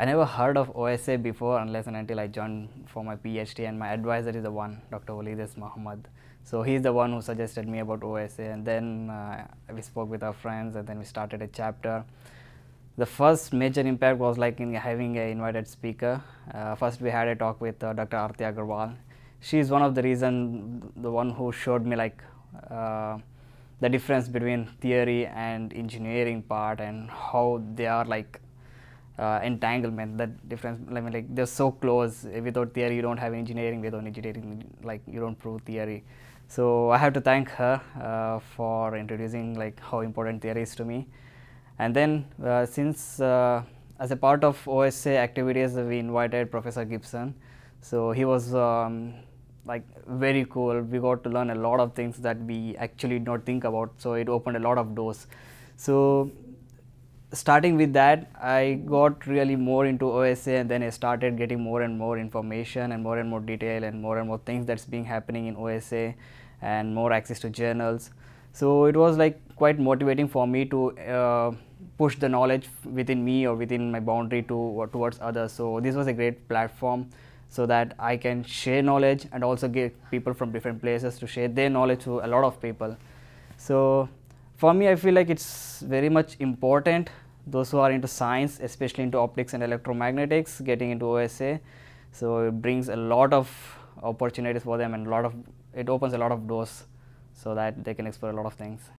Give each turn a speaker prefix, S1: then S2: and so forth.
S1: I never heard of OSA before unless and until I joined for my PhD and my advisor is the one, Dr. Waleed S. Mohammed. So he's the one who suggested me about OSA and then uh, we spoke with our friends and then we started a chapter. The first major impact was like in having an invited speaker. Uh, first we had a talk with uh, Dr. Arti Agrawal. She is one of the reason, the one who showed me like uh, the difference between theory and engineering part and how they are like uh, entanglement that difference I mean like they're so close without theory you don't have engineering without engineering like you don't prove theory. So I have to thank her uh, for introducing like how important theory is to me. And then uh, since uh, as a part of OSA activities we invited Professor Gibson. So he was um, like very cool. We got to learn a lot of things that we actually did not think about. So it opened a lot of doors. So starting with that I got really more into OSA and then I started getting more and more information and more and more detail and more and more things that's being happening in OSA and more access to journals. So it was like quite motivating for me to uh, push the knowledge within me or within my boundary to towards others. So this was a great platform so that I can share knowledge and also get people from different places to share their knowledge to a lot of people. So for me, I feel like it's very much important those who are into science, especially into optics and electromagnetics, getting into OSA. So it brings a lot of opportunities for them and a lot of it opens a lot of doors so that they can explore a lot of things.